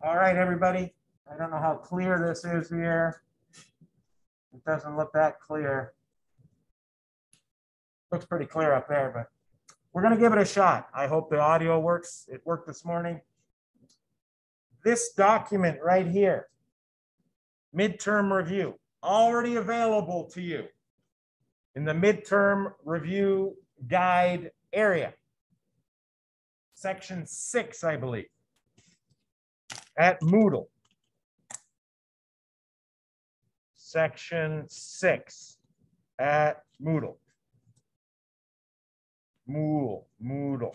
All right, everybody. I don't know how clear this is here. It doesn't look that clear. Looks pretty clear up there, but we're going to give it a shot. I hope the audio works. It worked this morning. This document right here, midterm review, already available to you in the midterm review guide area. Section six, I believe, at Moodle. Section six at Moodle. Moodle, Moodle.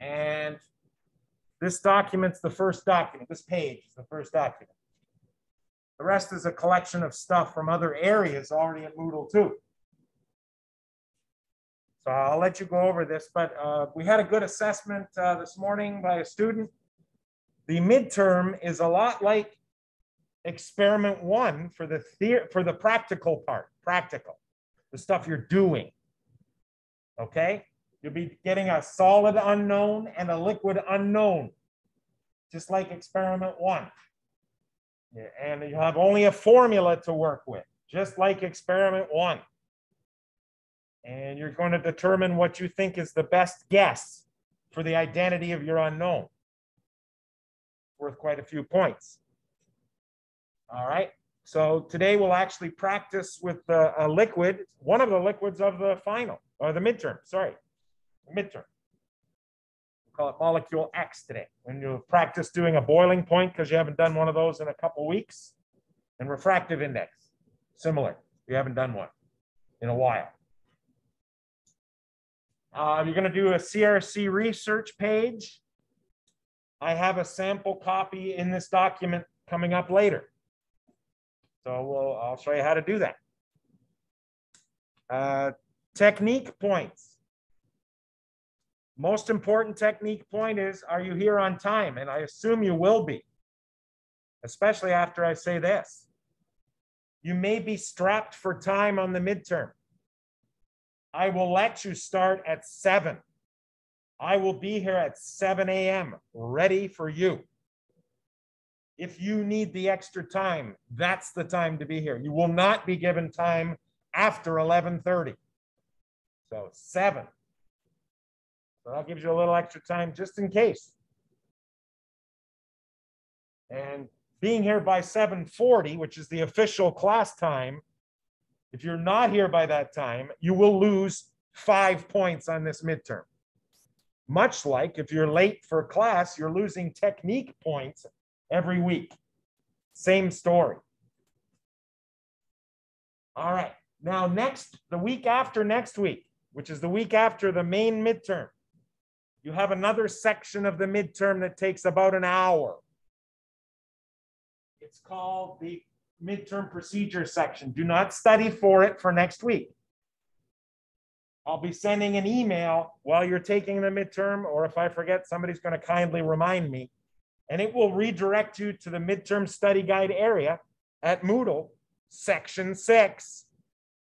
And this document's the first document. This page is the first document. The rest is a collection of stuff from other areas already in Moodle too. So I'll let you go over this, but uh, we had a good assessment uh, this morning by a student. The midterm is a lot like experiment one for the theory, for the practical part, practical, the stuff you're doing. Okay, you'll be getting a solid unknown and a liquid unknown, just like experiment one. Yeah, and you have only a formula to work with, just like experiment one. And you're going to determine what you think is the best guess for the identity of your unknown. Worth quite a few points. All right. So today we'll actually practice with uh, a liquid, one of the liquids of the final, or the midterm, sorry, midterm. We'll call it molecule X today. And you'll practice doing a boiling point, because you haven't done one of those in a couple weeks, and refractive index, similar. You haven't done one in a while. Uh, you're going to do a CRC research page. I have a sample copy in this document coming up later. So we'll, I'll show you how to do that. Uh, technique points. Most important technique point is, are you here on time? And I assume you will be, especially after I say this. You may be strapped for time on the midterm. I will let you start at seven. I will be here at 7 a.m. ready for you. If you need the extra time, that's the time to be here. You will not be given time after 11:30. So 7. So that gives you a little extra time just in case. And being here by 7:40, which is the official class time, if you're not here by that time, you will lose 5 points on this midterm. Much like if you're late for class, you're losing technique points every week. Same story. All right. Now, next, the week after next week, which is the week after the main midterm, you have another section of the midterm that takes about an hour. It's called the midterm procedure section. Do not study for it for next week. I'll be sending an email while you're taking the midterm, or if I forget, somebody's going to kindly remind me and it will redirect you to the midterm study guide area at Moodle, section six,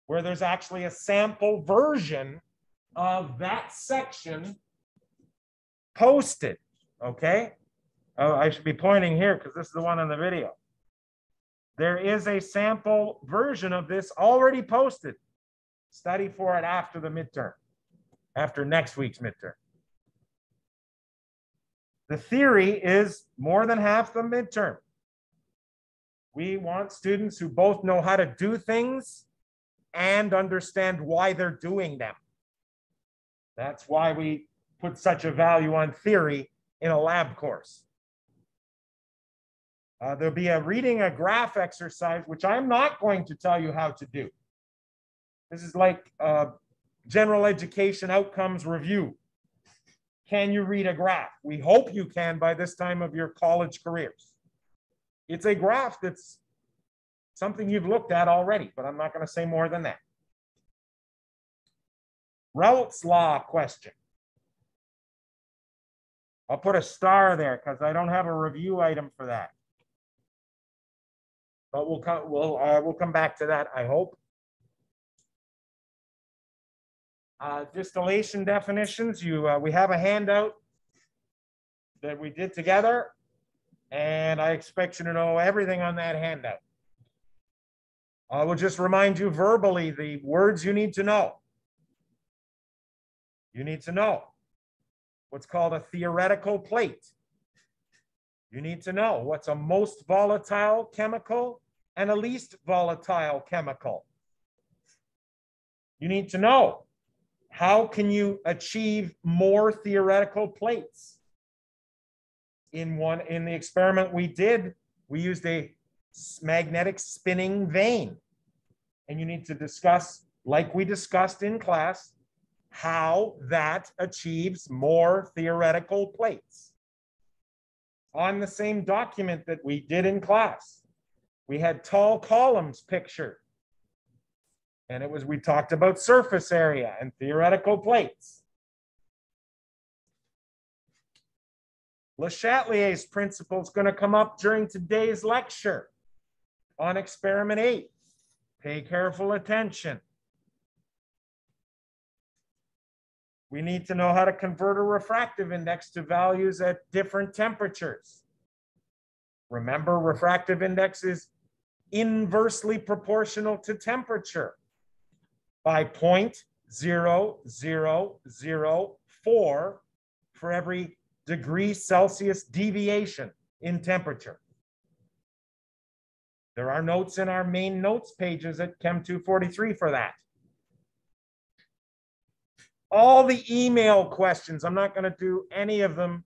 where there's actually a sample version of that section posted, okay? Oh, I should be pointing here because this is the one in the video. There is a sample version of this already posted. Study for it after the midterm, after next week's midterm. The theory is more than half the midterm. We want students who both know how to do things and understand why they're doing them. That's why we put such a value on theory in a lab course. Uh, there'll be a reading a graph exercise, which I'm not going to tell you how to do. This is like uh, general education outcomes review. Can you read a graph? We hope you can by this time of your college careers. It's a graph that's something you've looked at already, but I'm not going to say more than that. Raoult's law question. I'll put a star there because I don't have a review item for that. But we'll come, we'll, uh, we'll come back to that, I hope. Uh, distillation definitions, you, uh, we have a handout. that we did together. And I expect you to know everything on that handout. I will just remind you verbally the words you need to know. You need to know what's called a theoretical plate. You need to know what's a most volatile chemical and a least volatile chemical. You need to know how can you achieve more theoretical plates? In one in the experiment we did, we used a magnetic spinning vane. And you need to discuss, like we discussed in class, how that achieves more theoretical plates. On the same document that we did in class, we had tall columns pictured. And it was, we talked about surface area and theoretical plates. Le Chatelier's principle is going to come up during today's lecture on experiment eight. Pay careful attention. We need to know how to convert a refractive index to values at different temperatures. Remember, refractive index is inversely proportional to temperature by 0.0004 for every degree Celsius deviation in temperature. There are notes in our main notes pages at Chem 243 for that. All the email questions, I'm not going to do any of them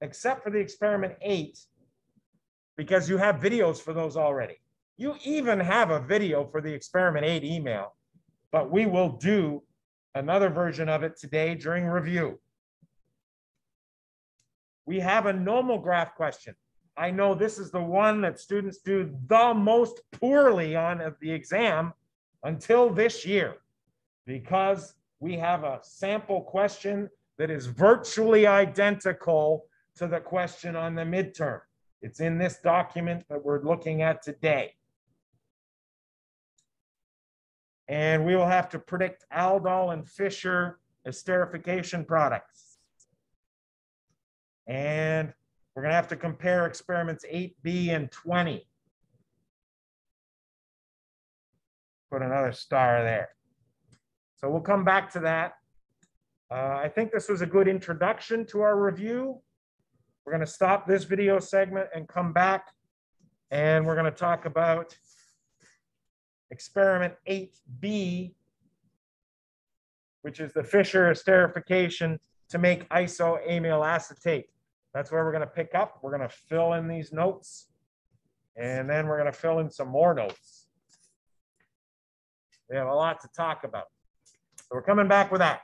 except for the experiment eight, because you have videos for those already. You even have a video for the experiment eight email, but we will do another version of it today during review. We have a nomograph question. I know this is the one that students do the most poorly on of the exam until this year because we have a sample question that is virtually identical to the question on the midterm. It's in this document that we're looking at today. And we will have to predict aldol and Fischer esterification products. And we're going to have to compare experiments 8B and 20. Put another star there. So we'll come back to that. Uh, I think this was a good introduction to our review. We're going to stop this video segment and come back and we're going to talk about experiment 8B, which is the Fischer esterification to make isoamyl acetate. That's where we're going to pick up. We're going to fill in these notes and then we're going to fill in some more notes. We have a lot to talk about. So we're coming back with that.